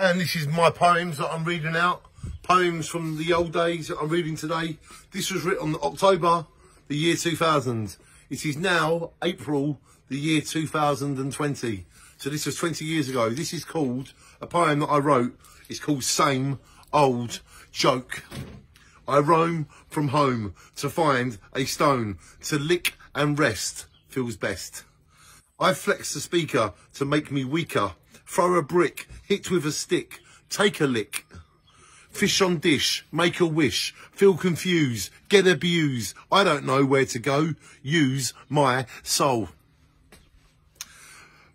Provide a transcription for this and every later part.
And this is my poems that I'm reading out. Poems from the old days that I'm reading today. This was written on October, the year 2000. It is now April, the year 2020. So this was 20 years ago. This is called, a poem that I wrote, it's called Same Old Joke. I roam from home to find a stone to lick and rest feels best. I flex the speaker to make me weaker. Throw a brick, hit with a stick, take a lick. Fish on dish, make a wish, feel confused, get abused. I don't know where to go, use my soul.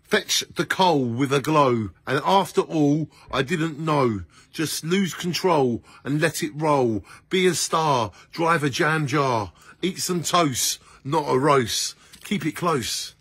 Fetch the coal with a glow, and after all, I didn't know. Just lose control and let it roll. Be a star, drive a jam jar, eat some toast, not a roast. Keep it close.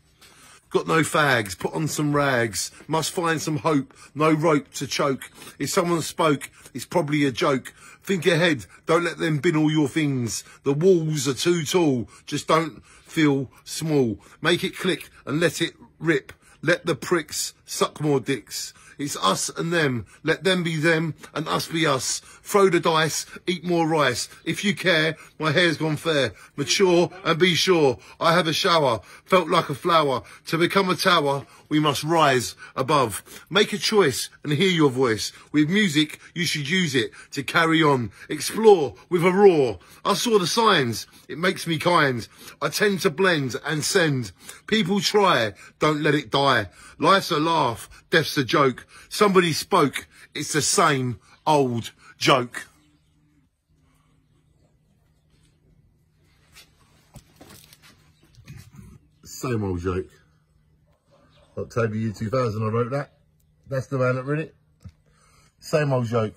Got no fags, put on some rags. Must find some hope, no rope to choke. If someone spoke, it's probably a joke. Think ahead, don't let them bin all your things. The walls are too tall, just don't feel small. Make it click and let it rip. Let the pricks suck more dicks. It's us and them. Let them be them and us be us. Throw the dice, eat more rice. If you care, my hair's gone fair. Mature and be sure. I have a shower, felt like a flower. To become a tower, we must rise above. Make a choice and hear your voice. With music, you should use it to carry on. Explore with a roar. I saw the signs. It makes me kind. I tend to blend and send. People try. Don't let it die. Life's a laugh. Death's a joke. Somebody spoke. It's the same old joke. Same old joke. October year 2000 I wrote that. That's the man that read it. Same old joke.